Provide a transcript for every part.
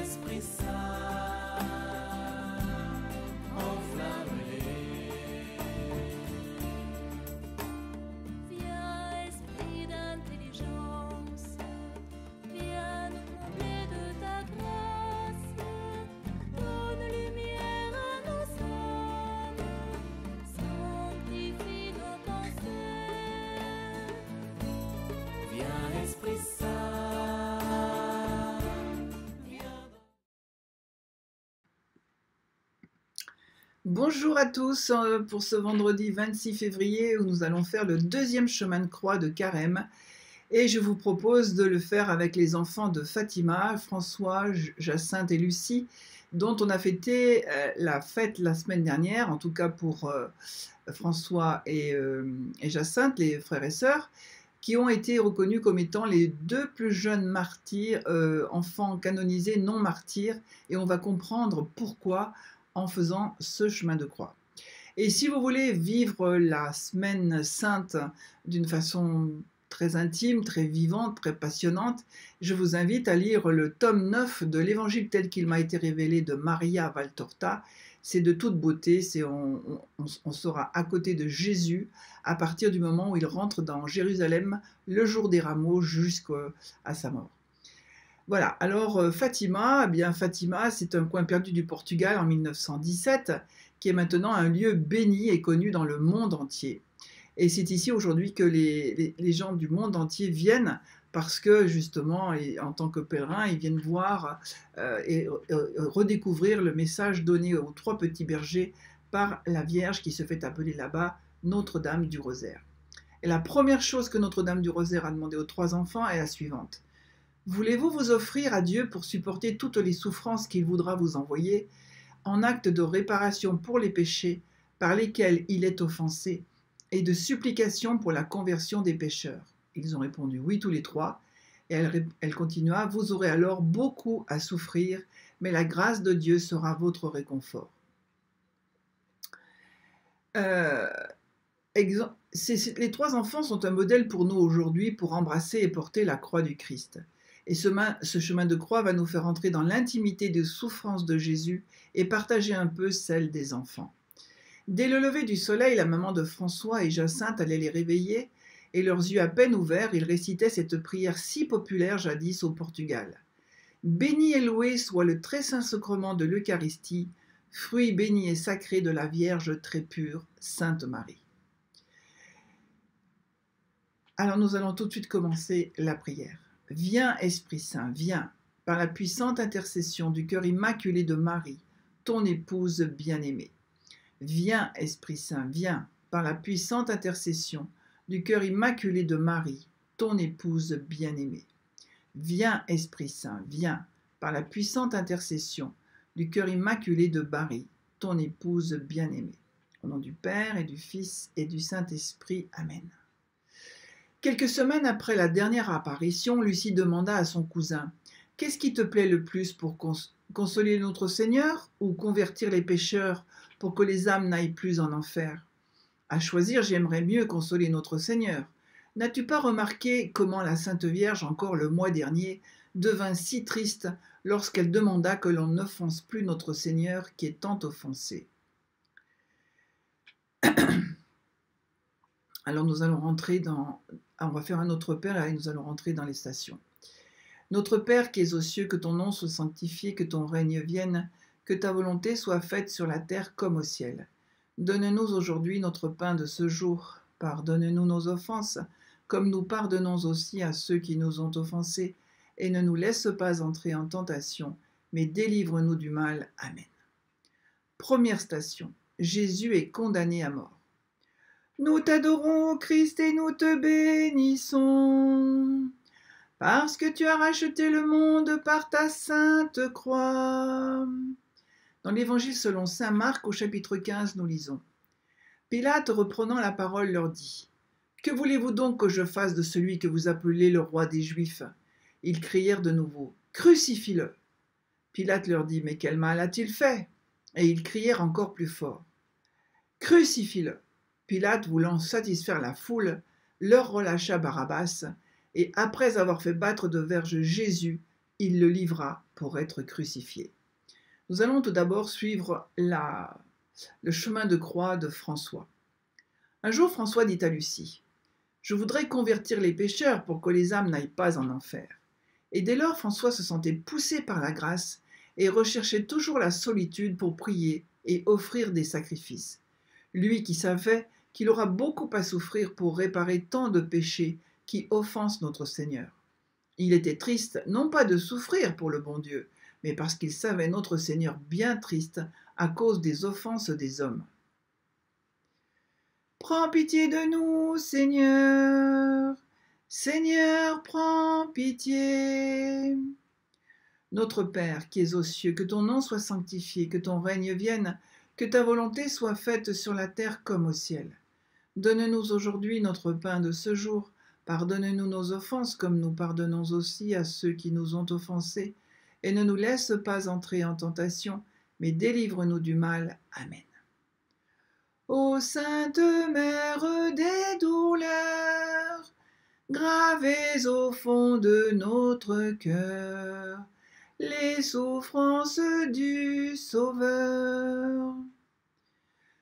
Esprit Bonjour à tous euh, pour ce vendredi 26 février où nous allons faire le deuxième chemin de croix de Carême. Et je vous propose de le faire avec les enfants de Fatima, François, Jacinthe et Lucie, dont on a fêté euh, la fête la semaine dernière, en tout cas pour euh, François et, Jacinthe, les frères et sœurs, qui ont été reconnus comme étant les deux plus jeunes martyrs, enfants canonisés non martyrs. Et on va comprendre pourquoi en faisant ce chemin de croix. Et si vous voulez vivre la semaine sainte d'une façon très intime, très vivante, très passionnante, je vous invite à lire le tome 9 de l'évangile tel qu'il m'a été révélé de Maria Valtorta. C'est de toute beauté, on sera à côté de Jésus à partir du moment où il rentre dans Jérusalem le jour des rameaux jusqu'à sa mort. Voilà, alors euh, Fatima, eh bien Fatima, c'est un coin perdu du Portugal en 1917, qui est maintenant un lieu béni et connu dans le monde entier. Et c'est ici aujourd'hui que les, gens du monde entier viennent parce que justement, en tant que pèlerins, ils viennent voir euh, et euh, redécouvrir le message donné aux trois petits bergers par la Vierge qui se fait appeler là-bas Notre-Dame du Rosaire. Et la première chose que Notre-Dame du Rosaire a demandé aux trois enfants est la suivante. Voulez-vous vous offrir à Dieu pour supporter toutes les souffrances qu'il voudra vous envoyer en acte de réparation pour les péchés par lesquels il est offensé et de supplication pour la conversion des pécheurs? Ils ont répondu oui tous les trois. Et elle, continua, vous aurez alors beaucoup à souffrir, mais la grâce de Dieu sera votre réconfort. Euh, les trois enfants sont un modèle pour nous aujourd'hui pour embrasser et porter la croix du Christ. Et ce, chemin de croix va nous faire entrer dans l'intimité des souffrances de Jésus et partager un peu celles des enfants. Dès le lever du soleil, la maman de François et Jacinthe allait les réveiller, et leurs yeux à peine ouverts, ils récitaient cette prière si populaire jadis au Portugal. Béni et loué soit le très saint sacrement de l'Eucharistie, fruit béni et sacré de la Vierge très pure, Sainte Marie. Alors nous allons tout de suite commencer la prière. Viens Esprit Saint, viens, par la puissante intercession du cœur immaculé de Marie, ton épouse bien-aimée. Viens Esprit Saint, viens, par la puissante intercession du cœur immaculé de Marie, ton épouse bien-aimée. Viens Esprit Saint, viens, par la puissante intercession du cœur immaculé de Marie, ton épouse bien-aimée. Au nom du Père et du Fils et du Saint-Esprit. Amen. Quelques semaines après la dernière apparition, Lucie demanda à son cousin Qu'est-ce qui te plaît le plus pour cons- consoler notre Seigneur ou convertir les pécheurs pour que les âmes n'aillent plus en enfer À choisir, j'aimerais mieux consoler notre Seigneur. N'as-tu pas remarqué comment la Sainte Vierge, encore le mois dernier, devint si triste lorsqu'elle demanda que l'on n'offense plus notre Seigneur qui est tant offensé? Alors nous allons rentrer dans... On va faire un autre Père et nous allons rentrer dans les stations. Notre Père qui es aux cieux, que ton nom soit sanctifié, que ton règne vienne, que ta volonté soit faite sur la terre comme au ciel. Donne-nous aujourd'hui notre pain de ce jour. Pardonne-nous nos offenses, comme nous pardonnons aussi à ceux qui nous ont offensés, et ne nous laisse pas entrer en tentation, mais délivre-nous du mal. Amen. Première station. Jésus est condamné à mort. Nous t'adorons, Christ, et nous te bénissons, parce que tu as racheté le monde par ta sainte croix. Dans l'Évangile selon Saint Marc au chapitre 15, nous lisons. Pilate, reprenant la parole, leur dit, Que voulez-vous donc que je fasse de celui que vous appelez le roi des Juifs? Ils crièrent de nouveau, Crucifie-le. Pilate leur dit, Mais quel mal a-t-il fait? Et ils crièrent encore plus fort, Crucifie-le. Pilate, voulant satisfaire la foule, leur relâcha Barabbas, et après avoir fait battre de verges Jésus, il le livra pour être crucifié. Nous allons tout d'abord suivre la, le chemin de croix de François. Un jour, François dit à Lucie Je voudrais convertir les pécheurs pour que les âmes n'aillent pas en enfer. Et dès lors, François se sentait poussé par la grâce et recherchait toujours la solitude pour prier et offrir des sacrifices. Lui qui savait qu'il aura beaucoup à souffrir pour réparer tant de péchés qui offensent notre Seigneur. Il était triste, non pas de souffrir pour le bon Dieu, mais parce qu'il savait notre Seigneur bien triste à cause des offenses des hommes. Prends pitié de nous, Seigneur. Seigneur, prends pitié. Notre Père qui es aux cieux, que ton nom soit sanctifié, que ton règne vienne, que ta volonté soit faite sur la terre comme au ciel. Donne-nous aujourd'hui notre pain de ce jour. Pardonne-nous nos offenses comme nous pardonnons aussi à ceux qui nous ont offensés. Et ne nous laisse pas entrer en tentation, mais délivre-nous du mal. Amen. Ô Sainte Mère des douleurs, gravez au fond de notre cœur les souffrances du Sauveur.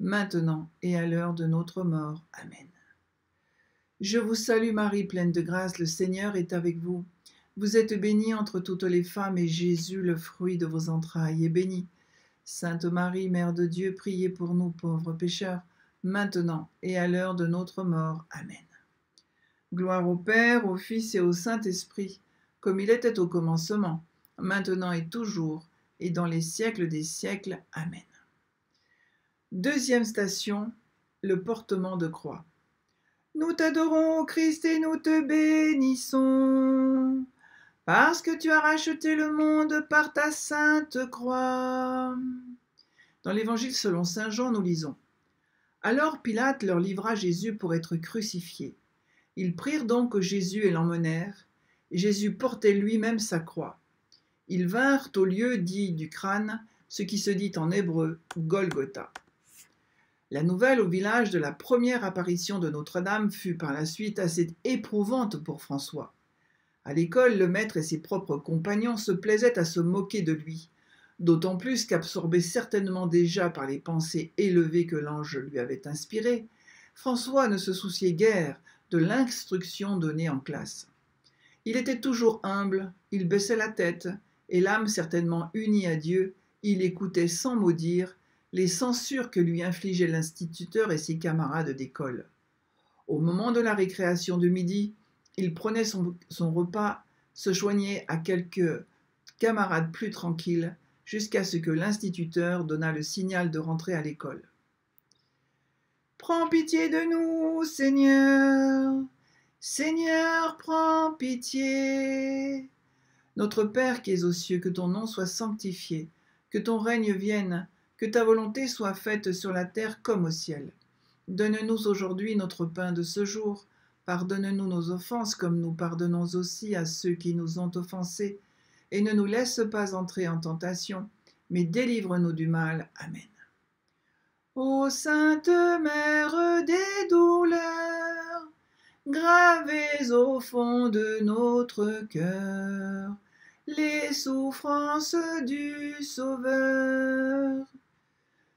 maintenant et à l'heure de notre mort. Amen. Je vous salue Marie, pleine de grâce, le Seigneur est avec vous. Vous êtes bénie entre toutes les femmes, et Jésus, le fruit de vos entrailles, est béni. Sainte Marie, Mère de Dieu, priez pour nous pauvres pécheurs, maintenant et à l'heure de notre mort. Amen. Gloire au Père, au Fils et au Saint-Esprit, comme il était au commencement, maintenant et toujours, et dans les siècles des siècles. Amen. Deuxième station, le portement de croix. Nous t'adorons, Christ, et nous te bénissons, parce que tu as racheté le monde par ta sainte croix. Dans l'Évangile selon Saint Jean, nous lisons. Alors Pilate leur livra Jésus pour être crucifié. Ils prirent donc Jésus et l'emmenèrent. Jésus portait lui-même sa croix. Ils vinrent au lieu dit du crâne, ce qui se dit en hébreu Golgotha. La nouvelle au village de la première apparition de Notre-Dame fut par la suite assez éprouvante pour François. À l'école, le maître et ses propres compagnons se plaisaient à se moquer de lui, d'autant plus qu'absorbé certainement déjà par les pensées élevées que l'ange lui avait inspirées, François ne se souciait guère de l'instruction donnée en classe. Il était toujours humble, il baissait la tête, et l'âme certainement unie à Dieu, il écoutait sans maudire les censures que lui infligeaient l'instituteur et ses camarades d'école. Au moment de la récréation de midi, il prenait son, repas, se joignait à quelques camarades plus tranquilles, jusqu'à ce que l'instituteur donnât le signal de rentrer à l'école. Prends pitié de nous, Seigneur. Seigneur, prends pitié. Notre Père qui es aux cieux, que ton nom soit sanctifié, que ton règne vienne, que ta volonté soit faite sur la terre comme au ciel. Donne-nous aujourd'hui notre pain de ce jour. Pardonne-nous nos offenses comme nous pardonnons aussi à ceux qui nous ont offensés. Et ne nous laisse pas entrer en tentation, mais délivre-nous du mal. Amen. Ô Sainte Mère des douleurs, gravez au fond de notre cœur les souffrances du Sauveur.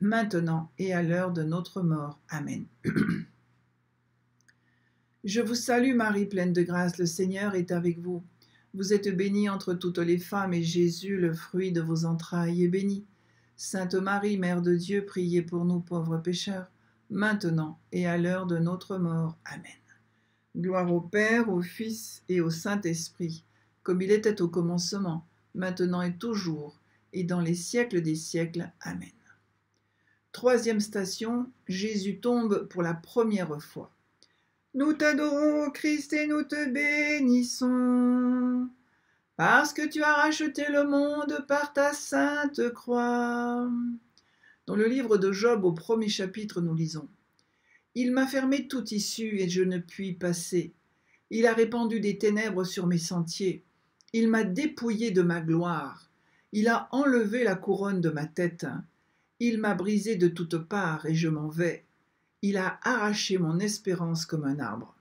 maintenant et à l'heure de notre mort. Amen. Je vous salue Marie, pleine de grâce, le Seigneur est avec vous. Vous êtes bénie entre toutes les femmes, et Jésus, le fruit de vos entrailles, est béni. Sainte Marie, Mère de Dieu, priez pour nous pauvres pécheurs, maintenant et à l'heure de notre mort. Amen. Gloire au Père, au Fils et au Saint-Esprit, comme il était au commencement, maintenant et toujours, et dans les siècles des siècles. Amen. Troisième station, Jésus tombe pour la première fois. Nous t'adorons, Christ, et nous te bénissons, parce que tu as racheté le monde par ta sainte croix. Dans le livre de Job, au premier chapitre, nous lisons Il m'a fermé toute issue et je ne puis passer. Il a répandu des ténèbres sur mes sentiers. Il m'a dépouillé de ma gloire. Il a enlevé la couronne de ma tête. Il m'a brisé de toutes parts et je m'en vais. Il a arraché mon espérance comme un arbre.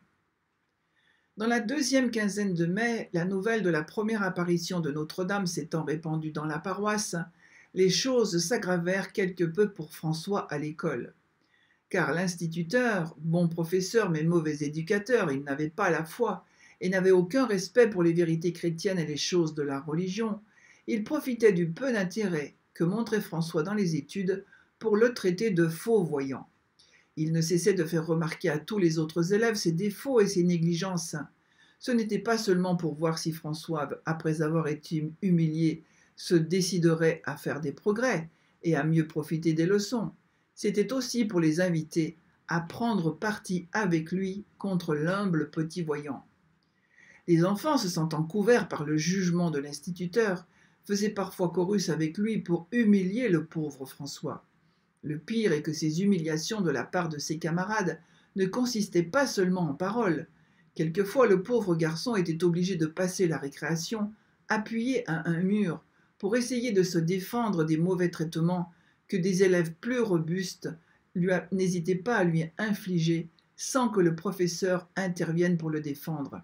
Dans la deuxième quinzaine de mai, la nouvelle de la première apparition de Notre-Dame s'étant répandue dans la paroisse, les choses s'aggravèrent quelque peu pour François à l'école. Car l'instituteur, bon professeur mais mauvais éducateur, il n'avait pas la foi et n'avait aucun respect pour les vérités chrétiennes et les choses de la religion, il profitait du peu d'intérêt que montrait François dans les études pour le traiter de faux voyant. Il ne cessait de faire remarquer à tous les autres élèves ses défauts et ses négligences. Ce n'était pas seulement pour voir si François, après avoir été humilié, se déciderait à faire des progrès et à mieux profiter des leçons. C'était aussi pour les inviter à prendre parti avec lui contre l'humble petit voyant. Les enfants, se sentant couverts par le jugement de l'instituteur, faisaient parfois chorus avec lui pour humilier le pauvre François. Le pire est que ces humiliations de la part de ses camarades ne consistaient pas seulement en paroles. Quelquefois le pauvre garçon était obligé de passer la récréation appuyé à un mur pour essayer de se défendre des mauvais traitements que des élèves plus robustes n'hésitaient pas à lui infliger sans que le professeur intervienne pour le défendre.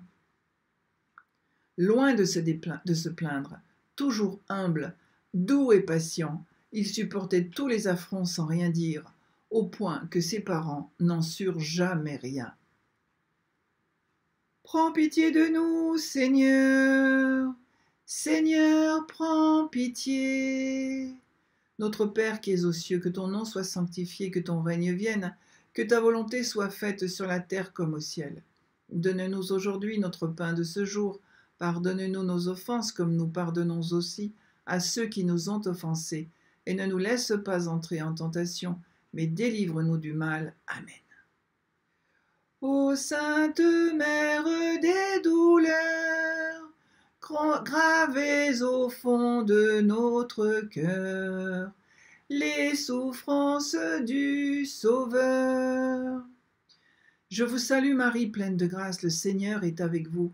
Loin de se, de se plaindre, toujours humble, doux et patient, il supportait tous les affronts sans rien dire, au point que ses parents n'en surent jamais rien. Prends pitié de nous, Seigneur. Seigneur, prends pitié. Notre Père qui es aux cieux, que ton nom soit sanctifié, que ton règne vienne, que ta volonté soit faite sur la terre comme au ciel. Donne-nous aujourd'hui notre pain de ce jour. Pardonne-nous nos offenses comme nous pardonnons aussi à ceux qui nous ont offensés et ne nous laisse pas entrer en tentation, mais délivre-nous du mal. Amen. Ô Sainte Mère des douleurs, gravez au fond de notre cœur les souffrances du Sauveur. Je vous salue Marie, pleine de grâce, le Seigneur est avec vous.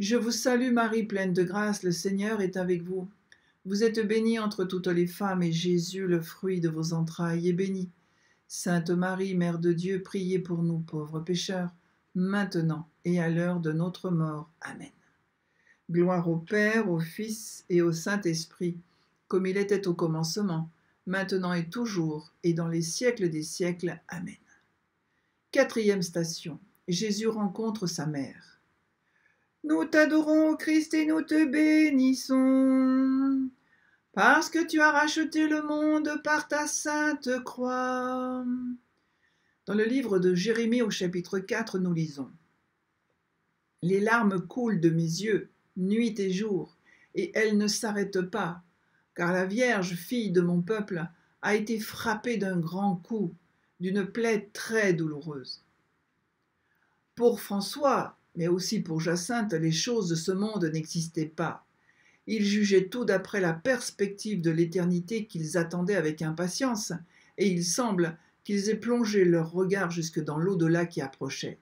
Je vous salue Marie, pleine de grâce, le Seigneur est avec vous. Vous êtes bénie entre toutes les femmes, et Jésus, le fruit de vos entrailles, est béni. Sainte Marie, Mère de Dieu, priez pour nous pauvres pécheurs, maintenant et à l'heure de notre mort. Amen. Gloire au Père, au Fils et au Saint-Esprit, comme il était au commencement, maintenant et toujours, et dans les siècles des siècles. Amen. Quatrième station. Jésus rencontre sa mère. Nous t'adorons, Christ, et nous te bénissons, parce que tu as racheté le monde par ta sainte croix. Dans le livre de Jérémie au chapitre 4, nous lisons Les larmes coulent de mes yeux, nuit et jour, et elles ne s'arrêtent pas, car la Vierge, fille de mon peuple, a été frappée d'un grand coup, d'une plaie très douloureuse. Pour François, mais aussi pour Jacinthe, les choses de ce monde n'existaient pas. Ils jugeaient tout d'après la perspective de l'éternité qu'ils attendaient avec impatience, et il semble qu'ils aient plongé leur regard jusque dans l'au-delà qui approchait.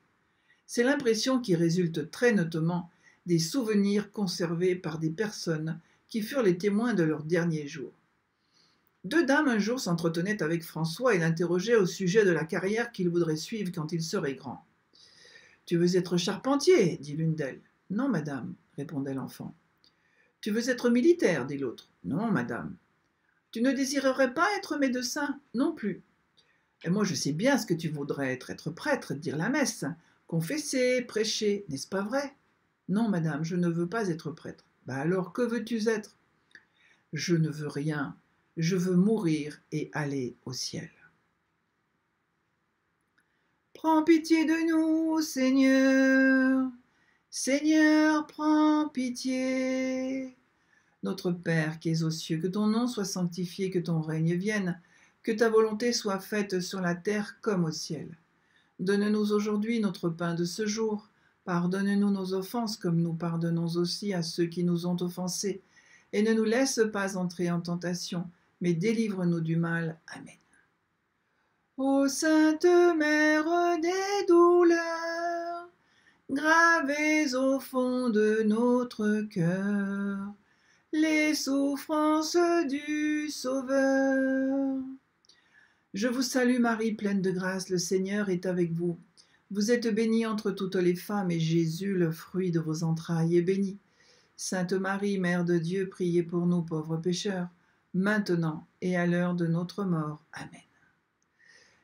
C'est l'impression qui résulte très notamment des souvenirs conservés par des personnes qui furent les témoins de leurs derniers jours. Deux dames un jour s'entretenaient avec François et l'interrogeaient au sujet de la carrière qu'il voudrait suivre quand il serait grand. Tu veux être charpentier dit l'une d'elles. Non, madame, répondait l'enfant. Tu veux être militaire dit l'autre. Non, madame. Tu ne désirerais pas être médecin? Non plus. Et moi, je sais bien ce que tu voudrais être, être prêtre, dire la messe, confesser, prêcher, n'est-ce pas vrai? Non, madame, je ne veux pas être prêtre. Bah alors, que veux-tu être? Je ne veux rien, je veux mourir et aller au ciel. Prends pitié de nous, Seigneur. Seigneur, prends pitié. Notre Père qui es aux cieux, que ton nom soit sanctifié, que ton règne vienne, que ta volonté soit faite sur la terre comme au ciel. Donne-nous aujourd'hui notre pain de ce jour. Pardonne-nous nos offenses comme nous pardonnons aussi à ceux qui nous ont offensés. Et ne nous laisse pas entrer en tentation, mais délivre-nous du mal. Amen. Ô Sainte Mère des douleurs, gravez au fond de notre cœur les souffrances du Sauveur. Je vous salue Marie, pleine de grâce, le Seigneur est avec vous. Vous êtes bénie entre toutes les femmes, et Jésus, le fruit de vos entrailles, est béni. Sainte Marie, Mère de Dieu, priez pour nous pauvres pécheurs, maintenant et à l'heure de notre mort. Amen.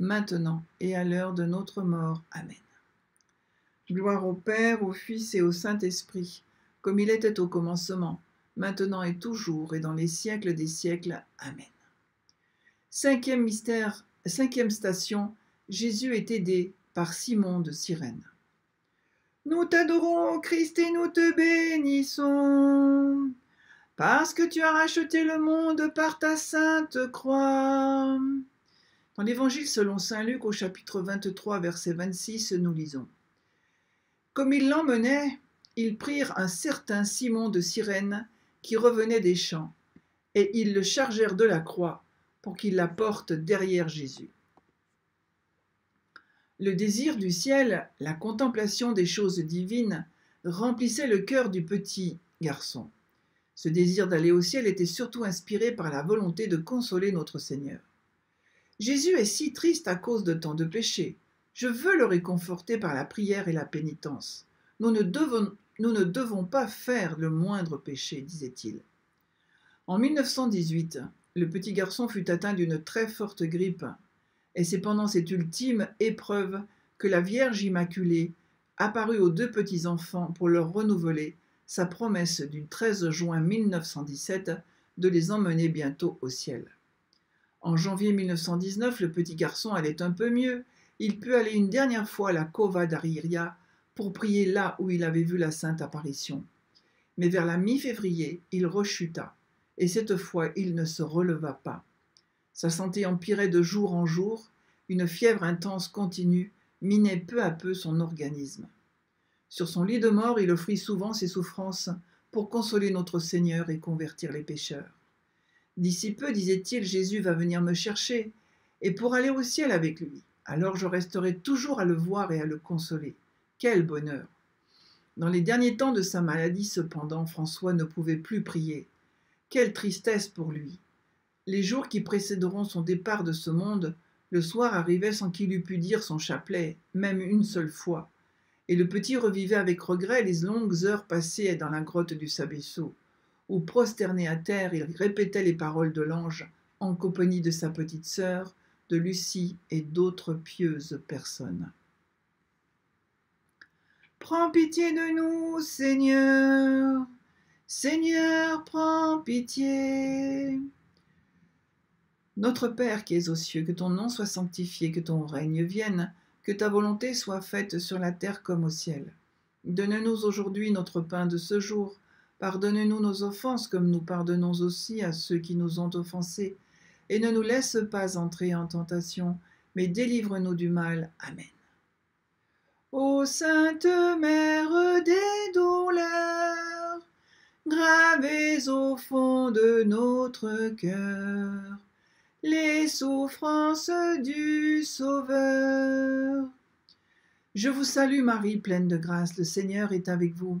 maintenant et à l'heure de notre mort. Amen. Gloire au Père, au Fils et au Saint-Esprit, comme il était au commencement, maintenant et toujours, et dans les siècles des siècles. Amen. Cinquième mystère, cinquième station, Jésus est aidé par Simon de Cyrène. Nous t'adorons, Christ, et nous te bénissons, parce que tu as racheté le monde par ta sainte croix. Dans l'Évangile selon Saint Luc au chapitre 23, verset 26, nous lisons. Comme ils l'emmenaient, ils prirent un certain Simon de Cyrène qui revenait des champs, et ils le chargèrent de la croix pour qu'il la porte derrière Jésus. Le désir du ciel, la contemplation des choses divines, remplissait le cœur du petit garçon. Ce désir d'aller au ciel était surtout inspiré par la volonté de consoler notre Seigneur. Jésus est si triste à cause de tant de péchés. Je veux le réconforter par la prière et la pénitence. Nous ne devons, pas faire le moindre péché, disait-il. En 1918, le petit garçon fut atteint d'une très forte grippe, et c'est pendant cette ultime épreuve que la Vierge Immaculée apparut aux deux petits-enfants pour leur renouveler sa promesse du 13 juin 1917 de les emmener bientôt au ciel. En janvier 1919, le petit garçon allait un peu mieux. Il put aller une dernière fois à la Cova d'Ariria pour prier là où il avait vu la sainte apparition. Mais vers la mi-février, il rechuta, et cette fois il ne se releva pas. Sa santé empirait de jour en jour, une fièvre intense continue minait peu à peu son organisme. Sur son lit de mort, il offrit souvent ses souffrances pour consoler notre Seigneur et convertir les pécheurs. D'ici peu, disait-il, Jésus va venir me chercher, et pour aller au ciel avec lui. Alors je resterai toujours à le voir et à le consoler. Quel bonheur Dans les derniers temps de sa maladie, cependant, François ne pouvait plus prier. Quelle tristesse pour lui Les jours qui précéderont son départ de ce monde, le soir arrivait sans qu'il eût pu dire son chapelet, même une seule fois, et le petit revivait avec regret les longues heures passées dans la grotte du Sabesseau où, prosterné à terre, il répétait les paroles de l'ange en compagnie de sa petite sœur, de Lucie et d'autres pieuses personnes. Prends pitié de nous, Seigneur. Seigneur, prends pitié. Notre Père qui es aux cieux, que ton nom soit sanctifié, que ton règne vienne, que ta volonté soit faite sur la terre comme au ciel. Donne-nous aujourd'hui notre pain de ce jour Pardonne-nous nos offenses comme nous pardonnons aussi à ceux qui nous ont offensés. et ne nous laisse pas entrer en tentation, mais délivre-nous du mal. Amen. Ô Sainte Mère des douleurs, gravez au fond de notre cœur les souffrances du Sauveur. Je vous salue Marie, pleine de grâce, le Seigneur est avec vous.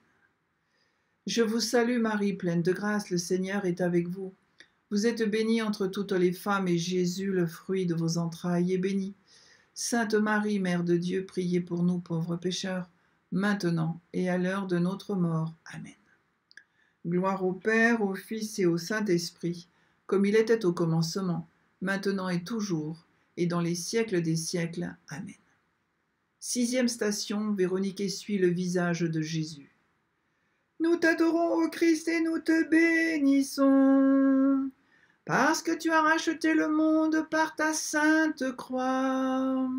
Je vous salue Marie, pleine de grâce, le Seigneur est avec vous. Vous êtes bénie entre toutes les femmes, et Jésus, le fruit de vos entrailles, est béni. Sainte Marie, Mère de Dieu, priez pour nous pauvres pécheurs, maintenant et à l'heure de notre mort. Amen. Gloire au Père, au Fils et au Saint-Esprit, comme il était au commencement, maintenant et toujours, et dans les siècles des siècles. Amen. Sixième station, Véronique essuie le visage de Jésus. Nous t'adorons, ô Christ, et nous te bénissons, parce que tu as racheté le monde par ta sainte croix.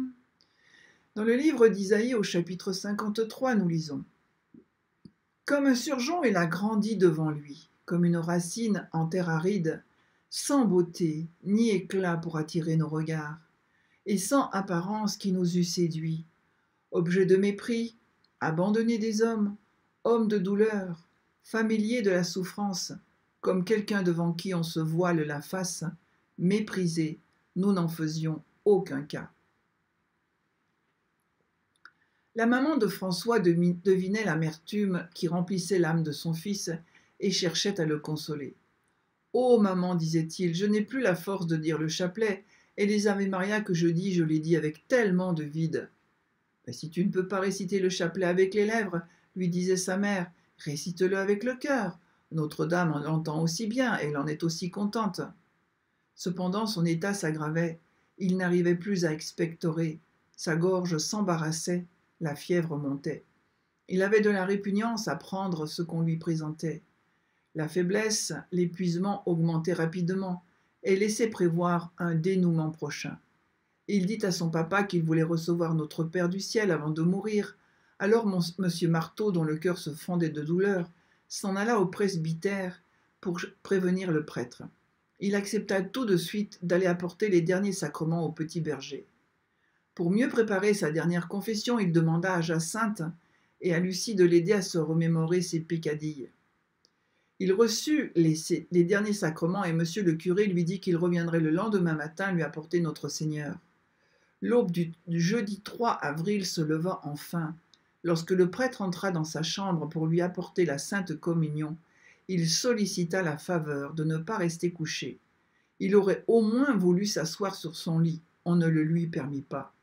Dans le livre d'Isaïe au chapitre 53, nous lisons Comme un surgeon, il a grandi devant lui, comme une racine en terre aride, sans beauté ni éclat pour attirer nos regards, et sans apparence qui nous eût séduits. Objet de mépris, abandonné des hommes, homme de douleur, familier de la souffrance, comme quelqu'un devant qui on se voile la face, méprisé, nous n'en faisions aucun cas. La maman de François devinait l'amertume qui remplissait l'âme de son fils et cherchait à le consoler. Oh maman, disait-il, je n'ai plus la force de dire le chapelet, et les Ave Maria que je dis, je les dis avec tellement de vide. Mais si tu ne peux pas réciter le chapelet avec les lèvres, lui disait sa mère, récite-le avec le cœur. Notre-Dame en entend aussi bien, elle en est aussi contente. Cependant, son état s'aggravait. Il n'arrivait plus à expectorer. Sa gorge s'embarrassait, la fièvre montait. Il avait de la répugnance à prendre ce qu'on lui présentait. La faiblesse, l'épuisement augmentaient rapidement et laissaient prévoir un dénouement prochain. Il dit à son papa qu'il voulait recevoir notre Père du ciel avant de mourir. Alors monsieur Marteau, dont le cœur se fondait de douleur, s'en alla au presbytère pour prévenir le prêtre. Il accepta tout de suite d'aller apporter les derniers sacrements au petit berger. Pour mieux préparer sa dernière confession, il demanda à Jacinthe et à Lucie de l'aider à se remémorer ses peccadilles. Il reçut les, les, derniers sacrements et monsieur le curé lui dit qu'il reviendrait le lendemain matin lui apporter notre Seigneur. L'aube du, du, jeudi 3 avril se leva enfin. Lorsque le prêtre entra dans sa chambre pour lui apporter la sainte communion, il sollicita la faveur de ne pas rester couché. Il aurait au moins voulu s'asseoir sur son lit, on ne le lui permit pas.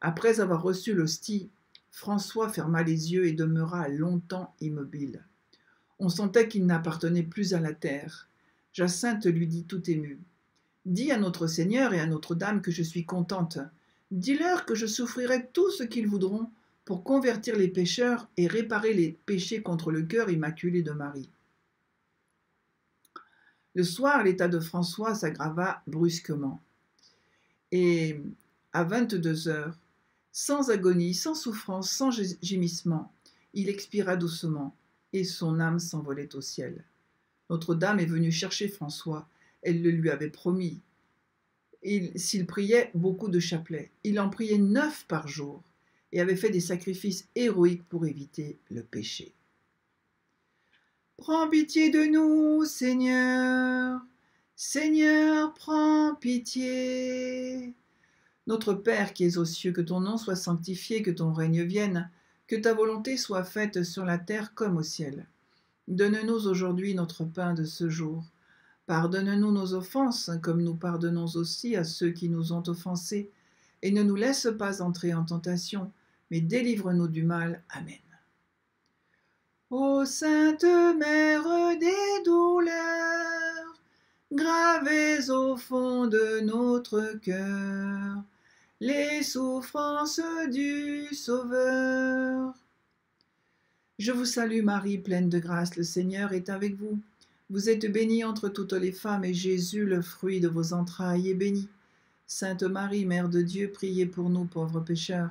Après avoir reçu l'hostie, François ferma les yeux et demeura longtemps immobile. On sentait qu'il n'appartenait plus à la terre. Jacinthe lui dit tout émue. Dis à notre Seigneur et à Notre-Dame que je suis contente. Dis-leur que je souffrirai tout ce qu'ils voudront pour convertir les pécheurs et réparer les péchés contre le cœur immaculé de Marie. Le soir, l'état de François s'aggrava brusquement. Et à 22 heures, sans agonie, sans souffrance, sans gémissement, il expira doucement et son âme s'envolait au ciel. Notre-Dame est venue chercher François, elle le lui avait promis. S'il priait beaucoup de chapelets, il en priait neuf par jour et avait fait des sacrifices héroïques pour éviter le péché. Prends pitié de nous, Seigneur. Seigneur, prends pitié. Notre Père qui es aux cieux, que ton nom soit sanctifié, que ton règne vienne que ta volonté soit faite sur la terre comme au ciel. Donne-nous aujourd'hui notre pain de ce jour. Pardonne-nous nos offenses, comme nous pardonnons aussi à ceux qui nous ont offensés, et ne nous laisse pas entrer en tentation, mais délivre-nous du mal. Amen. Ô Sainte Mère des douleurs, gravez au fond de notre cœur les souffrances du Sauveur. Je vous salue Marie, pleine de grâce, le Seigneur est avec vous. Vous êtes bénie entre toutes les femmes, et Jésus, le fruit de vos entrailles, est béni. Sainte Marie, Mère de Dieu, priez pour nous pauvres pécheurs,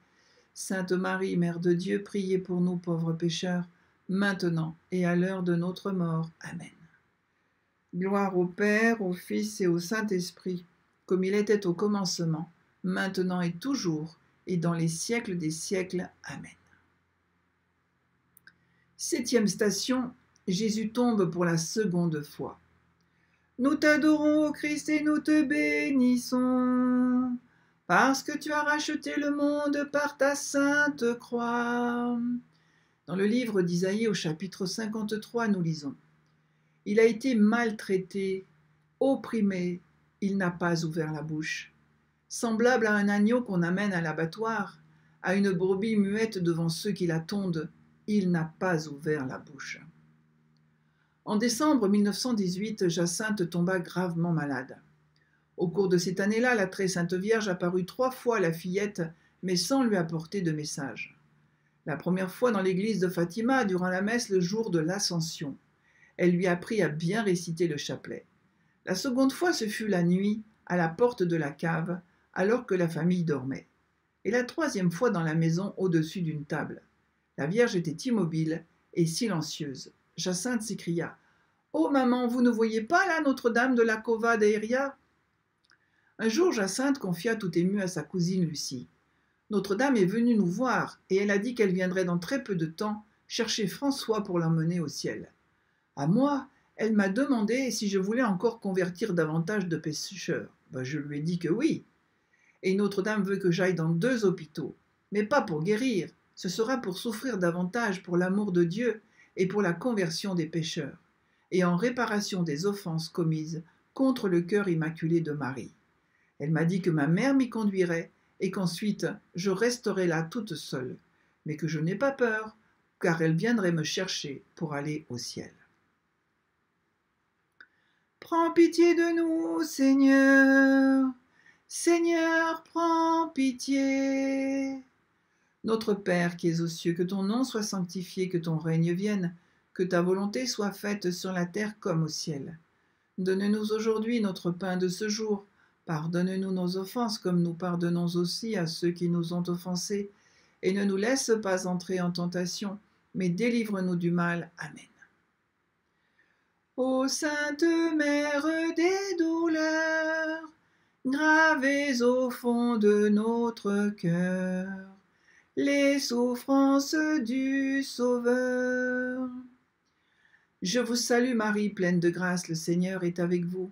Sainte Marie, Mère de Dieu, priez pour nous pauvres pécheurs, maintenant et à l'heure de notre mort. Amen. Gloire au Père, au Fils et au Saint-Esprit, comme il était au commencement, maintenant et toujours, et dans les siècles des siècles. Amen. Septième station, Jésus tombe pour la seconde fois. Nous t'adorons, ô Christ, et nous te bénissons, parce que tu as racheté le monde par ta sainte croix. Dans le livre d'Isaïe au chapitre 53, nous lisons Il a été maltraité, opprimé, il n'a pas ouvert la bouche. Semblable à un agneau qu'on amène à l'abattoir, à une brebis muette devant ceux qui la tondent, il n'a pas ouvert la bouche. En décembre 1918, Jacinthe tomba gravement malade. Au cours de cette année-là, la très sainte Vierge apparut trois fois à la fillette, mais sans lui apporter de message. La première fois dans l'église de Fatima, durant la messe le jour de l'Ascension. Elle lui apprit à bien réciter le chapelet. La seconde fois, ce fut la nuit, à la porte de la cave, alors que la famille dormait. Et la troisième fois dans la maison, au-dessus d'une table. La Vierge était immobile et silencieuse. Jacinthe s'écria Oh maman, vous ne voyez pas là Notre-Dame de la Cova Un jour, Jacinthe confia tout émue à sa cousine Lucie. Notre-Dame est venue nous voir et elle a dit qu'elle viendrait dans très peu de temps chercher François pour l'emmener au ciel. À moi, elle m'a demandé si je voulais encore convertir davantage de pécheurs. Ben, je lui ai dit que oui. Et Notre-Dame veut que j'aille dans deux hôpitaux, mais pas pour guérir, ce sera pour souffrir davantage pour l'amour de Dieu et pour la conversion des pécheurs, et en réparation des offenses commises contre le cœur immaculé de Marie. Elle m'a dit que ma mère m'y conduirait et qu'ensuite je resterais là toute seule, mais que je n'ai pas peur, car elle viendrait me chercher pour aller au ciel. Prends pitié de nous, Seigneur. Seigneur, prends pitié. Notre Père qui es aux cieux, que ton nom soit sanctifié, que ton règne vienne, que ta volonté soit faite sur la terre comme au ciel. Donne-nous aujourd'hui notre pain de ce jour. Pardonne-nous nos offenses comme nous pardonnons aussi à ceux qui nous ont offensés. Et ne nous laisse pas entrer en tentation, mais délivre-nous du mal. Amen. Ô Sainte Mère des douleurs, gravez au fond de notre cœur les souffrances du Sauveur. Je vous salue Marie, pleine de grâce, le Seigneur est avec vous.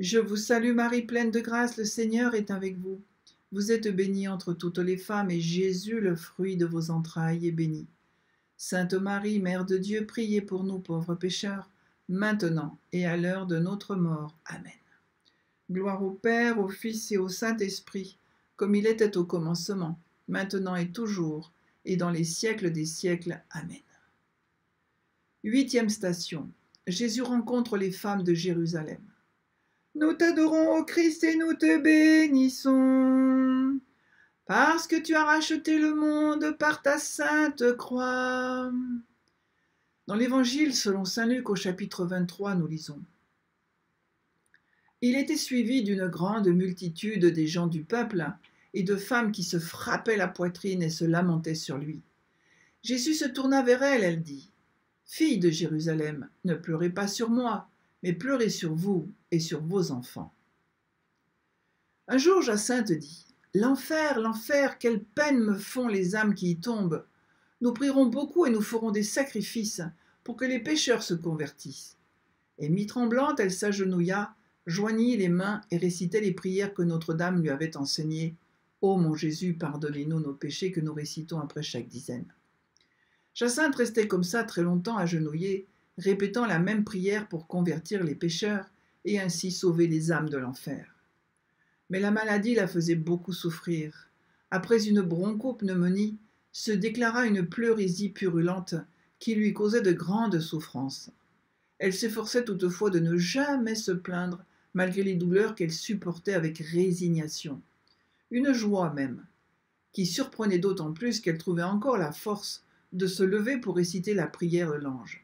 Je vous salue Marie, pleine de grâce, le Seigneur est avec vous. Vous êtes bénie entre toutes les femmes, et Jésus, le fruit de vos entrailles, est béni. Sainte Marie, Mère de Dieu, priez pour nous pauvres pécheurs, maintenant et à l'heure de notre mort. Amen. Gloire au Père, au Fils et au Saint-Esprit, comme il était au commencement, maintenant et toujours, et dans les siècles des siècles. Amen. Huitième station. Jésus rencontre les femmes de Jérusalem. Nous t'adorons, ô Christ, et nous te bénissons, parce que tu as racheté le monde par ta sainte croix. Dans l'Évangile selon Saint Luc au chapitre 23, nous lisons. Il était suivi d'une grande multitude des gens du peuple et de femmes qui se frappaient la poitrine et se lamentaient sur lui. Jésus se tourna vers elle, elle dit, Fille de Jérusalem, ne pleurez pas sur moi, mais pleurez sur vous et sur vos enfants. Un jour, Jacinthe dit, L'enfer, l'enfer, quelle peine me font les âmes qui y tombent. Nous prierons beaucoup et nous ferons des sacrifices pour que les pécheurs se convertissent. Et mi-tremblante, elle s'agenouilla, joignit les mains et récitait les prières que Notre-Dame lui avait enseignées. Ô mon Jésus, pardonnez-nous nos péchés que nous récitons après chaque dizaine. Jacinthe restait comme ça très longtemps agenouillée, répétant la même prière pour convertir les pécheurs et ainsi sauver les âmes de l'enfer. Mais la maladie la faisait beaucoup souffrir. Après une bronchopneumonie, se déclara une pleurésie purulente qui lui causait de grandes souffrances. Elle s'efforçait toutefois de ne jamais se plaindre, malgré les douleurs qu'elle supportait avec résignation. Une joie même, qui surprenait d'autant plus qu'elle trouvait encore la force de se lever pour réciter la prière de l'ange.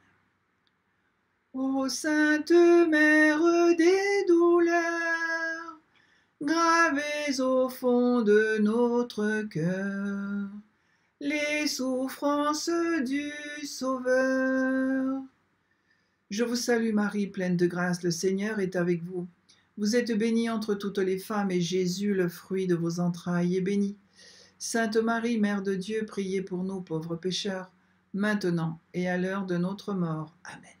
Ô Sainte Mère des douleurs, gravez au fond de notre cœur les souffrances du Sauveur. Je vous salue Marie, pleine de grâce, le Seigneur est avec vous. Vous êtes bénie entre toutes les femmes, et Jésus, le fruit de vos entrailles, est béni. Sainte Marie, Mère de Dieu, priez pour nous pauvres pécheurs, maintenant et à l'heure de notre mort. Amen.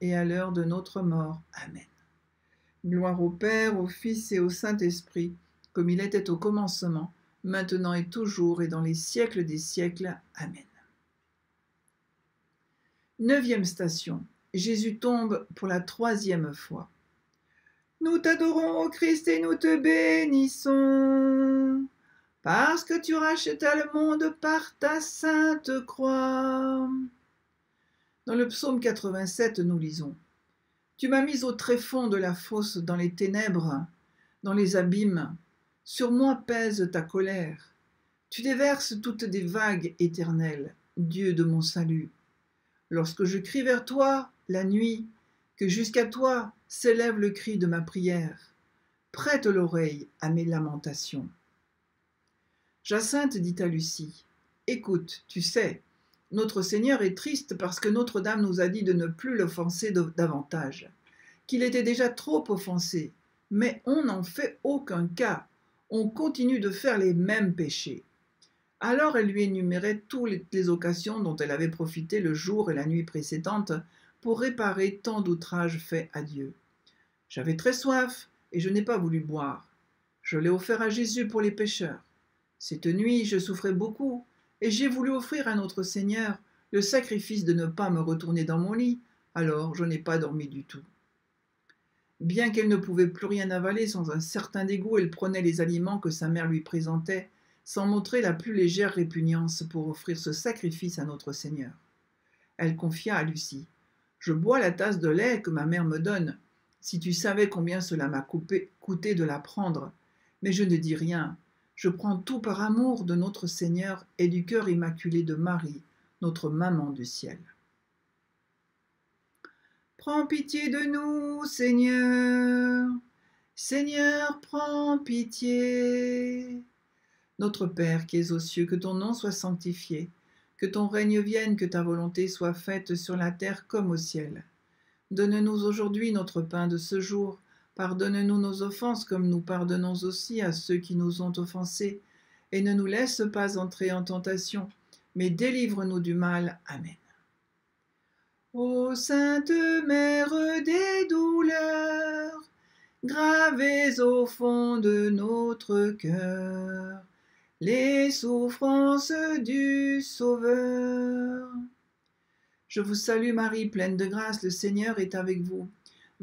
et à l'heure de notre mort. Amen. Gloire au Père, au Fils et au Saint-Esprit, comme il était au commencement, maintenant et toujours et dans les siècles des siècles. Amen. Neuvième station. Jésus tombe pour la troisième fois. Nous t'adorons, ô Christ, et nous te bénissons, parce que tu rachetas le monde par ta sainte croix. Dans le psaume 87, nous lisons Tu m'as mis au tréfonds de la fosse, dans les ténèbres, dans les abîmes. Sur moi pèse ta colère. Tu déverses toutes des vagues éternelles, Dieu de mon salut. Lorsque je crie vers toi, la nuit, que jusqu'à toi s'élève le cri de ma prière. Prête l'oreille à mes lamentations. Jacinthe dit à Lucie Écoute, tu sais, notre Seigneur est triste parce que Notre-Dame nous a dit de ne plus l'offenser davantage, qu'il était déjà trop offensé, mais on n'en fait aucun cas, on continue de faire les mêmes péchés. Alors elle lui énumérait toutes les occasions dont elle avait profité le jour et la nuit précédente pour réparer tant d'outrages faits à Dieu. J'avais très soif et je n'ai pas voulu boire. Je l'ai offert à Jésus pour les pécheurs. Cette nuit, je souffrais beaucoup et j'ai voulu offrir à notre Seigneur le sacrifice de ne pas me retourner dans mon lit, alors je n'ai pas dormi du tout. Bien qu'elle ne pouvait plus rien avaler sans un certain dégoût, elle prenait les aliments que sa mère lui présentait, sans montrer la plus légère répugnance pour offrir ce sacrifice à notre Seigneur. Elle confia à Lucie. Je bois la tasse de lait que ma mère me donne. Si tu savais combien cela m'a coûté de la prendre. Mais je ne dis rien. Je prends tout par amour de notre Seigneur et du cœur immaculé de Marie, notre maman du ciel. Prends pitié de nous, Seigneur. Seigneur, prends pitié. Notre Père qui es aux cieux, que ton nom soit sanctifié, que ton règne vienne, que ta volonté soit faite sur la terre comme au ciel. Donne-nous aujourd'hui notre pain de ce jour. Pardonne-nous nos offenses comme nous pardonnons aussi à ceux qui nous ont offensés. Et ne nous laisse pas entrer en tentation, mais délivre-nous du mal. Amen. Ô Sainte Mère des douleurs, gravez au fond de notre cœur les souffrances du Sauveur. Je vous salue Marie, pleine de grâce, le Seigneur est avec vous.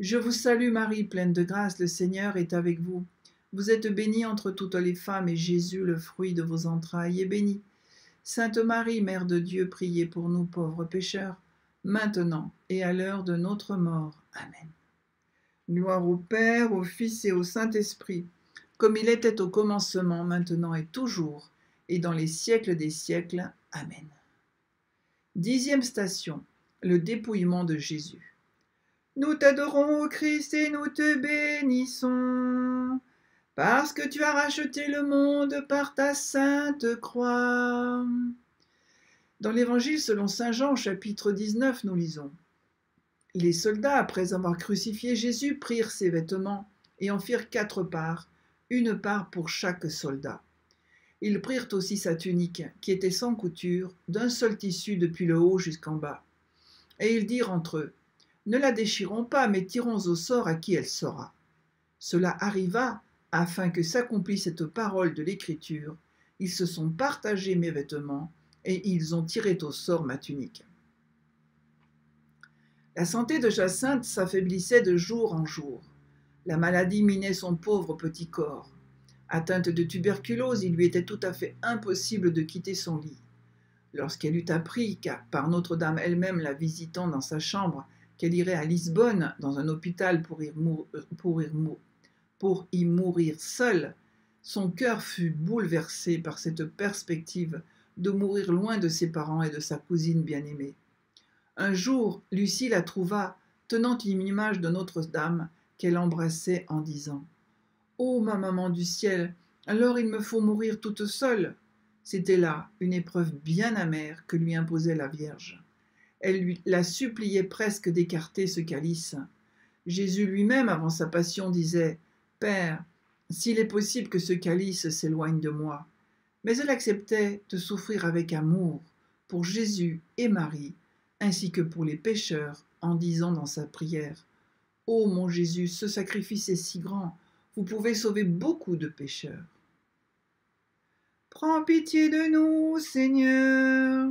Je vous salue Marie, pleine de grâce, le Seigneur est avec vous. Vous êtes bénie entre toutes les femmes, et Jésus, le fruit de vos entrailles, est béni. Sainte Marie, Mère de Dieu, priez pour nous pauvres pécheurs, maintenant et à l'heure de notre mort. Amen. Gloire au Père, au Fils et au Saint-Esprit, comme il était au commencement, maintenant et toujours, et dans les siècles des siècles. Amen. Dixième station, le dépouillement de Jésus. Nous t'adorons, ô Christ, et nous te bénissons, parce que tu as racheté le monde par ta sainte croix. Dans l'Évangile selon Saint Jean, chapitre 19, nous lisons. Les soldats, après avoir crucifié Jésus, prirent ses vêtements et en firent quatre parts, une part pour chaque soldat. Ils prirent aussi sa tunique, qui était sans couture, d'un seul tissu depuis le haut jusqu'en bas. Et ils dirent entre eux, Ne la déchirons pas, mais tirons au sort à qui elle sera. Cela arriva afin que s'accomplisse cette parole de l'Écriture. Ils se sont partagés mes vêtements, et ils ont tiré au sort ma tunique. La santé de Jacinthe s'affaiblissait de jour en jour. La maladie minait son pauvre petit corps. Atteinte de tuberculose, il lui était tout à fait impossible de quitter son lit. Lorsqu'elle eut appris, car par Notre-Dame elle-même la visitant dans sa chambre, qu'elle irait à Lisbonne, dans un hôpital, pour y, pour, y mourir seule, son cœur fut bouleversé par cette perspective de mourir loin de ses parents et de sa cousine bien-aimée. Un jour, Lucie la trouva tenant une image de Notre-Dame qu'elle embrassait en disant Ô ma maman du ciel, alors il me faut mourir toute seule. C'était là une épreuve bien amère que lui imposait la Vierge. Elle la suppliait presque d'écarter ce calice. Jésus lui-même, avant sa passion, disait Père, s'il est possible que ce calice s'éloigne de moi. Mais elle acceptait de souffrir avec amour pour Jésus et Marie, ainsi que pour les pécheurs, en disant dans sa prière Ô mon Jésus, ce sacrifice est si grand, vous pouvez sauver beaucoup de pécheurs. Prends pitié de nous, Seigneur.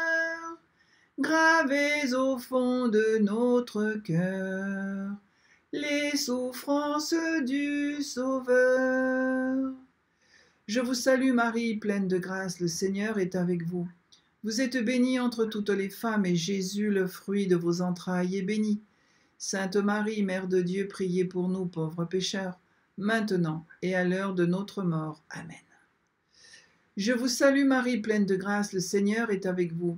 gravez au fond de notre cœur les souffrances du Sauveur. Je vous salue Marie, pleine de grâce, le Seigneur est avec vous. Vous êtes bénie entre toutes les femmes, et Jésus, le fruit de vos entrailles, est béni. Sainte Marie, Mère de Dieu, priez pour nous pauvres pécheurs maintenant et à l'heure de notre mort. Amen. Je vous salue Marie, pleine de grâce, le Seigneur est avec vous.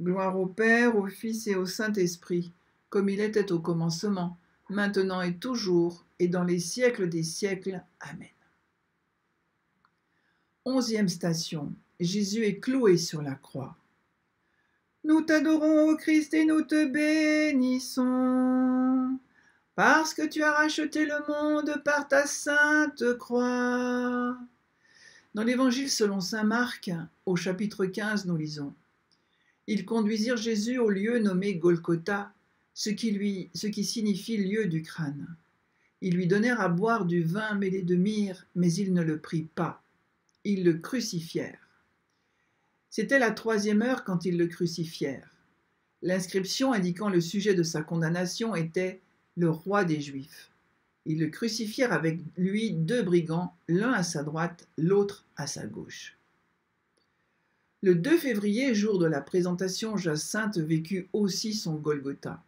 Gloire au Père, au Fils et au Saint-Esprit, comme il était au commencement, maintenant et toujours, et dans les siècles des siècles. Amen. Onzième station. Jésus est cloué sur la croix. Nous t'adorons, ô Christ, et nous te bénissons, parce que tu as racheté le monde par ta sainte croix. Dans l'Évangile selon Saint Marc, au chapitre 15, nous lisons Ils conduisirent Jésus au lieu nommé Golgotha, ce qui, ce qui signifie lieu du crâne. Ils lui donnèrent à boire du vin mêlé de myrrhe, mais il ne le prit pas. Ils le crucifièrent. C'était la troisième heure quand ils le crucifièrent. L'inscription indiquant le sujet de sa condamnation était le roi des Juifs. Ils le crucifièrent avec lui deux brigands, l'un à sa droite, l'autre à sa gauche. Le 2 février, jour de la présentation, Jacinthe vécut aussi son Golgotha.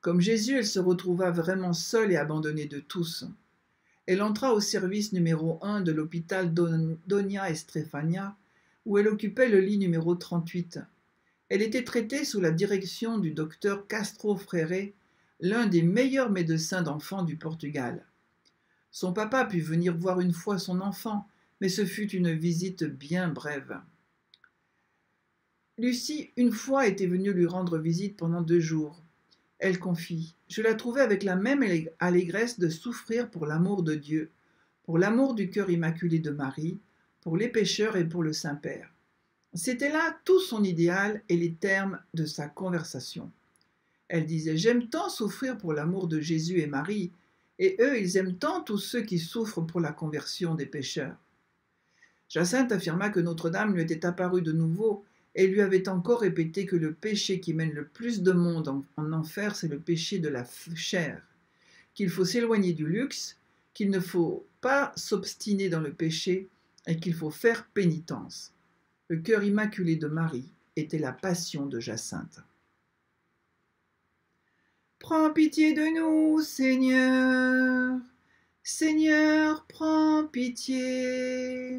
Comme Jésus, elle se retrouva vraiment seule et abandonnée de tous. Elle entra au service numéro 1 de l'hôpital Donia Estrefania, où elle occupait le lit numéro 38. Elle était traitée sous la direction du docteur Castro Freire, l'un des meilleurs médecins d'enfants du Portugal. Son papa put venir voir une fois son enfant, mais ce fut une visite bien brève. Lucie, une fois, était venue lui rendre visite pendant deux jours. Elle confie Je la trouvais avec la même allégresse de souffrir pour l'amour de Dieu, pour l'amour du cœur immaculé de Marie, pour les pécheurs et pour le Saint-Père. C'était là tout son idéal et les termes de sa conversation. Elle disait J'aime tant souffrir pour l'amour de Jésus et Marie, et eux, ils aiment tant tous ceux qui souffrent pour la conversion des pécheurs. Jacinthe affirma que Notre-Dame lui était apparue de nouveau et lui avait encore répété que le péché qui mène le plus de monde en, en enfer, c'est le péché de la chair, qu'il faut s'éloigner du luxe, qu'il ne faut pas s'obstiner dans le péché et qu'il faut faire pénitence. Le cœur immaculé de Marie était la passion de Jacinthe. Prends pitié de nous, Seigneur. Seigneur, prends pitié.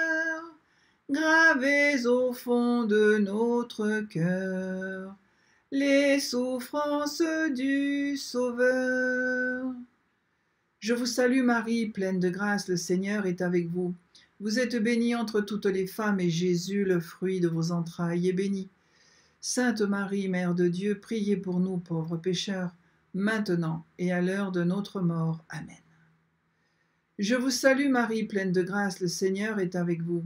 gravez au fond de notre cœur les souffrances du Sauveur. Je vous salue Marie, pleine de grâce, le Seigneur est avec vous. Vous êtes bénie entre toutes les femmes, et Jésus, le fruit de vos entrailles, est béni. Sainte Marie, Mère de Dieu, priez pour nous pauvres pécheurs, maintenant et à l'heure de notre mort. Amen. Je vous salue Marie, pleine de grâce, le Seigneur est avec vous.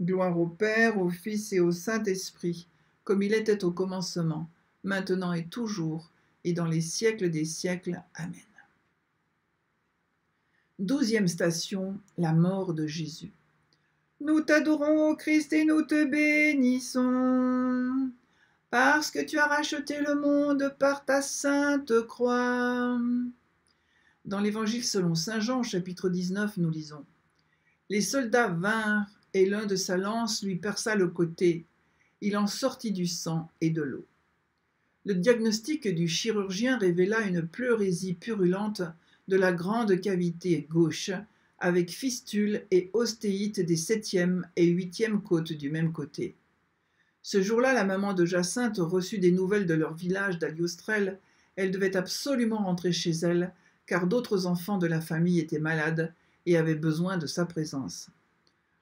Gloire au Père, au Fils et au Saint-Esprit, comme il était au commencement, maintenant et toujours, et dans les siècles des siècles. Amen. Douzième station, la mort de Jésus. Nous t'adorons, Christ, et nous te bénissons, parce que tu as racheté le monde par ta sainte croix. Dans l'Évangile selon Saint Jean, chapitre 19, nous lisons Les soldats vinrent, et l'un de sa lance lui perça le côté. Il en sortit du sang et de l'eau. Le diagnostic du chirurgien révéla une pleurésie purulente de la grande cavité gauche, avec fistule et ostéite des septième et huitième côtes du même côté. Ce jour-là, la maman de Jacinthe reçut des nouvelles de leur village d'Aliostrel. Elle devait absolument rentrer chez elle, car d'autres enfants de la famille étaient malades et avaient besoin de sa présence.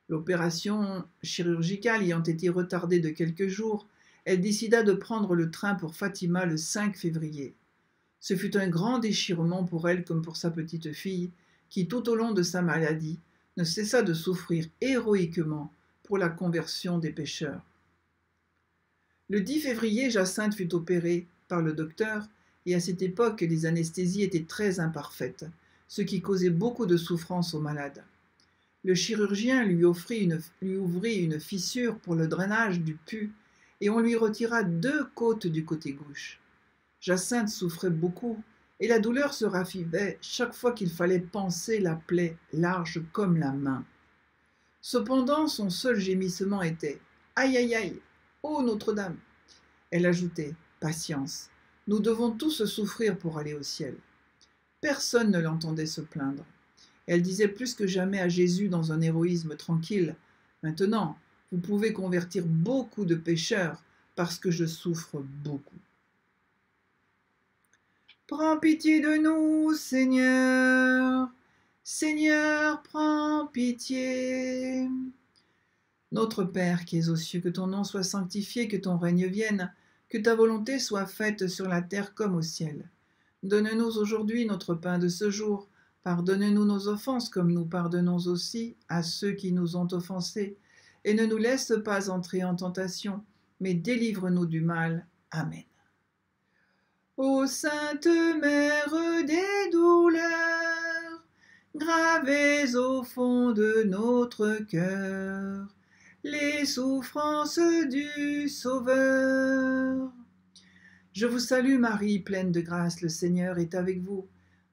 L'opération chirurgicale ayant été retardée de quelques jours, elle décida de prendre le train pour Fatima le 5 février. Ce fut un grand déchirement pour elle comme pour sa petite fille, qui tout au long de sa maladie ne cessa de souffrir héroïquement pour la conversion des pécheurs. Le 10 février, Jacinthe fut opérée par le docteur et à cette époque les anesthésies étaient très imparfaites. ce qui causait beaucoup de souffrance au malade. Le chirurgien lui, ouvrit une fissure pour le drainage du pus et on lui retira deux côtes du côté gauche. Jacinthe souffrait beaucoup et la douleur se raffivait chaque fois qu'il fallait panser la plaie large comme la main. Cependant, son seul gémissement était Aïe aïe aïe, ô Notre-Dame Elle ajoutait Patience, nous devons tous souffrir pour aller au ciel. Personne ne l'entendait se plaindre. Elle disait plus que jamais à Jésus dans un héroïsme tranquille Maintenant, vous pouvez convertir beaucoup de pécheurs parce que je souffre beaucoup. Prends pitié de nous, Seigneur. Seigneur, prends pitié. Notre Père qui es aux cieux, que ton nom soit sanctifié, que ton règne vienne, que ta volonté soit faite sur la terre comme au ciel. Donne-nous aujourd'hui notre pain de ce jour. Pardonne-nous nos offenses comme nous pardonnons aussi à ceux qui nous ont offensés. Et ne nous laisse pas entrer en tentation, mais délivre-nous du mal. Amen. Ô Sainte Mère des douleurs, gravez au fond de notre cœur les souffrances du Sauveur. Je vous salue Marie, pleine de grâce, le Seigneur est avec vous.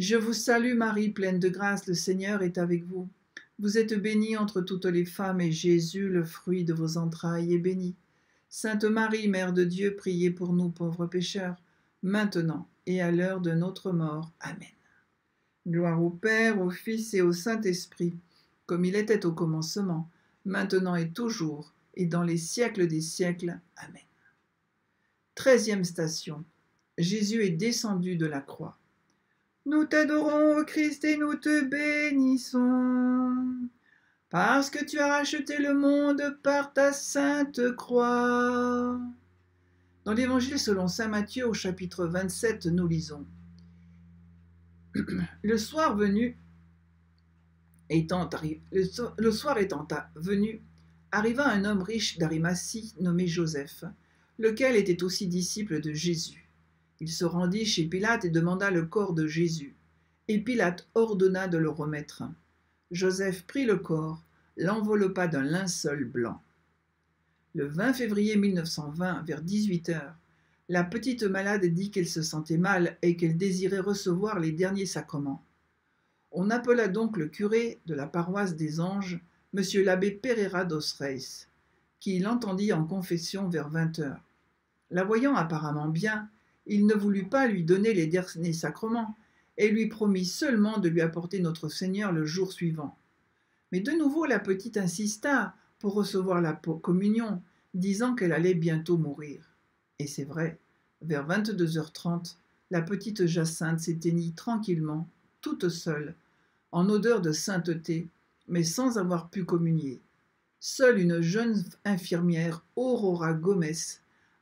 Je vous salue Marie, pleine de grâce, le Seigneur est avec vous. Vous êtes bénie entre toutes les femmes, et Jésus, le fruit de vos entrailles, est béni. Sainte Marie, Mère de Dieu, priez pour nous pauvres pécheurs, maintenant et à l'heure de notre mort. Amen. Gloire au Père, au Fils et au Saint-Esprit, comme il était au commencement, maintenant et toujours, et dans les siècles des siècles. Amen. Treizième station. Jésus est descendu de la croix. Nous t'adorons, ô Christ, et nous te bénissons, parce que tu as racheté le monde par ta sainte croix. Dans l'Évangile selon Saint Matthieu au chapitre 27, nous lisons Le soir venu, étant le, so- le soir étant venu, arriva un homme riche d'Arimatie nommé Joseph, lequel était aussi disciple de Jésus. Il se rendit chez Pilate et demanda le corps de Jésus. Et Pilate ordonna de le remettre. Joseph prit le corps, l'enveloppa d'un linceul blanc. Le 20 février 1920, vers 18 heures, la petite malade dit qu'elle se sentait mal et qu'elle désirait recevoir les derniers sacrements. On appela donc le curé de la paroisse des Anges, M. l'abbé Pereira dos Reis, qui l'entendit en confession vers 20 heures. La voyant apparemment bien, il ne voulut pas lui donner les derniers sacrements et lui promit seulement de lui apporter notre Seigneur le jour suivant. Mais de nouveau la petite insista pour recevoir la communion, disant qu'elle allait bientôt mourir. Et c'est vrai, vers 22h30, la petite Jacinthe s'éteignit tranquillement, toute seule, en odeur de sainteté, mais sans avoir pu communier. Seule une jeune infirmière, Aurora Gomez,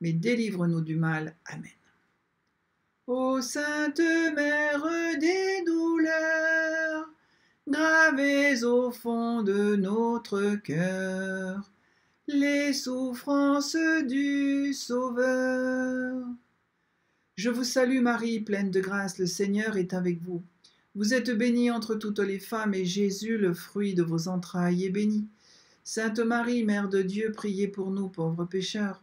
mais délivre-nous du mal. Amen. Ô Sainte Mère des douleurs, gravez au fond de notre cœur les souffrances du Sauveur. Je vous salue Marie, pleine de grâce, le Seigneur est avec vous. Vous êtes bénie entre toutes les femmes, et Jésus, le fruit de vos entrailles, est béni. Sainte Marie, Mère de Dieu, priez pour nous pauvres pécheurs,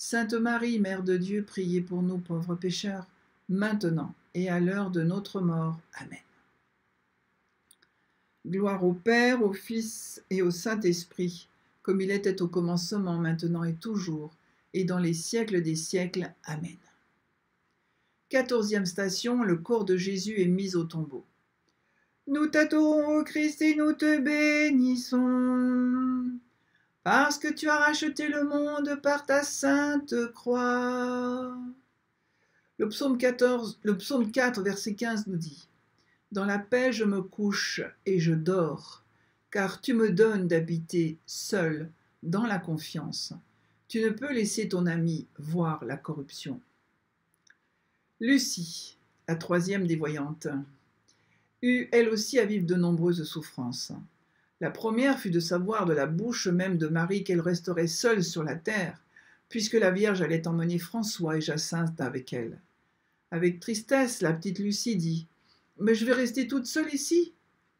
Sainte Marie, Mère de Dieu, priez pour nous pauvres pécheurs, maintenant et à l'heure de notre mort. Amen. Gloire au Père, au Fils et au Saint-Esprit, comme il était au commencement, maintenant et toujours, et dans les siècles des siècles. Amen. Quatorzième station, le corps de Jésus est mis au tombeau. Nous t'adorons, ô Christ, et nous te bénissons, parce que tu as racheté le monde par ta sainte croix. Le psaume, 14, le psaume 4, verset 15 nous dit Dans la paix je me couche et je dors, car tu me donnes d'habiter seul dans la confiance. Tu ne peux laisser ton ami voir la corruption. Lucie, la troisième des voyantes, eut elle aussi à vivre de nombreuses souffrances. La première fut de savoir de la bouche même de Marie qu'elle resterait seule sur la terre, puisque la Vierge allait emmener François et Jacinthe avec elle. Avec tristesse, la petite Lucie dit Mais je vais rester toute seule ici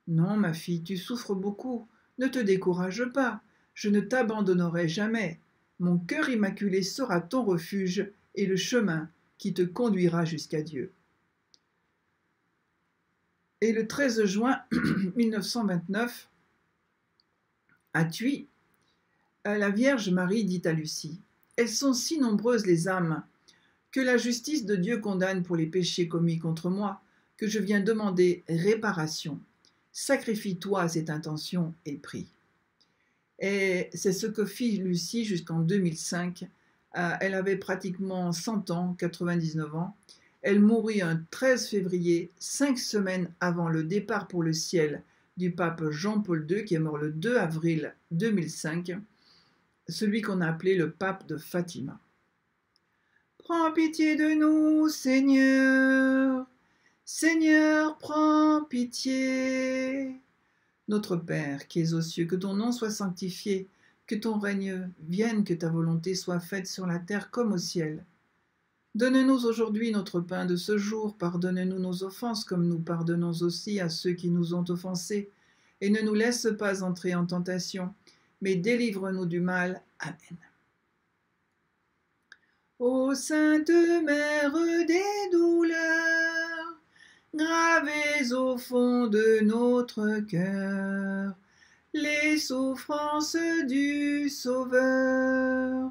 Non, ma fille, tu souffres beaucoup. Ne te décourage pas. Je ne t'abandonnerai jamais. Mon cœur immaculé sera ton refuge et le chemin qui te conduira jusqu'à Dieu. Et le 13 juin 1929, à Thuy, la Vierge Marie dit à Lucie Elles sont si nombreuses les âmes que la justice de Dieu condamne pour les péchés commis contre moi, que je viens demander réparation. Sacrifie-toi à cette intention et prie. Et c'est ce que fit Lucie jusqu'en 2005. Euh, elle avait pratiquement 100 ans, 99 ans. Elle mourut un 13 février, cinq semaines avant le départ pour le ciel du pape Jean-Paul II, qui est mort le 2 avril 2005, celui qu'on a appelé le pape de Fatima. Prends pitié de nous, Seigneur. Seigneur, prends pitié. Notre Père, qui es aux cieux, que ton nom soit sanctifié, que ton règne vienne, que ta volonté soit faite sur la terre comme au ciel. Donne-nous aujourd'hui notre pain de ce jour, pardonne-nous nos offenses comme nous pardonnons aussi à ceux qui nous ont offensés, et ne nous laisse pas entrer en tentation, mais délivre-nous du mal. Amen. Ô Sainte Mère des douleurs, gravez au fond de notre cœur les souffrances du Sauveur.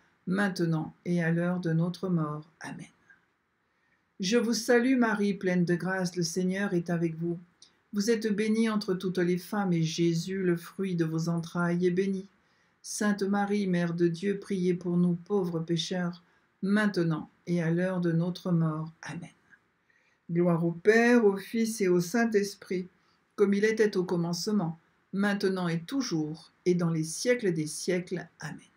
maintenant et à l'heure de notre mort. Amen. Je vous salue Marie, pleine de grâce, le Seigneur est avec vous. Vous êtes bénie entre toutes les femmes, et Jésus, le fruit de vos entrailles, est béni. Sainte Marie, Mère de Dieu, priez pour nous pauvres pécheurs, maintenant et à l'heure de notre mort. Amen. Gloire au Père, au Fils et au Saint-Esprit, comme il était au commencement, maintenant et toujours, et dans les siècles des siècles. Amen.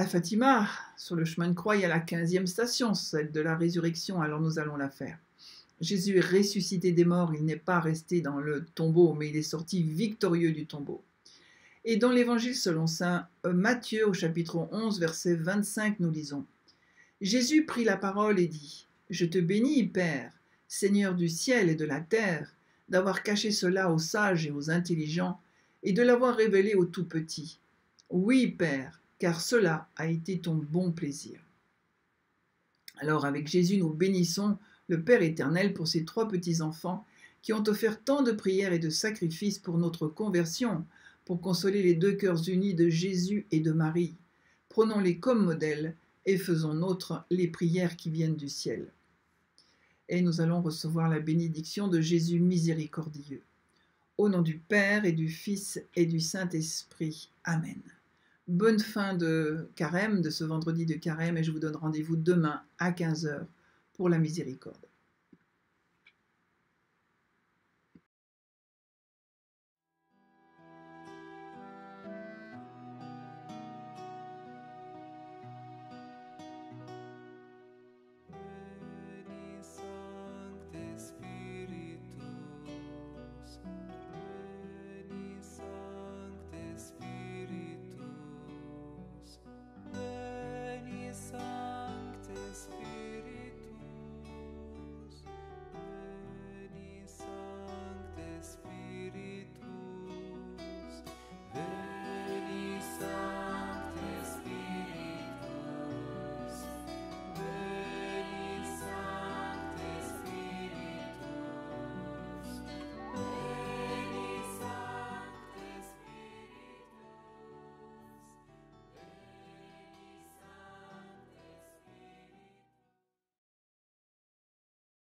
À Fatima, sur le chemin de croix, il y a la quinzième station, celle de la résurrection, alors nous allons la faire. Jésus est ressuscité des morts, il n'est pas resté dans le tombeau, mais il est sorti victorieux du tombeau. Et dans l'évangile selon saint Matthieu au chapitre 11, verset 25, nous lisons Jésus prit la parole et dit Je te bénis, Père, Seigneur du ciel et de la terre, d'avoir caché cela aux sages et aux intelligents, et de l'avoir révélé aux tout petits. Oui, Père, car cela a été ton bon plaisir. Alors avec Jésus, nous bénissons le Père éternel pour ces trois petits-enfants qui ont offert tant de prières et de sacrifices pour notre conversion, pour consoler les deux cœurs unis de Jésus et de Marie. Prenons-les comme modèles et faisons nôtres les prières qui viennent du ciel. Et nous allons recevoir la bénédiction de Jésus miséricordieux. Au nom du Père et du Fils et du Saint-Esprit. Amen. Bonne fin de carême, de ce vendredi de carême, et je vous donne rendez-vous demain à 15h pour la miséricorde.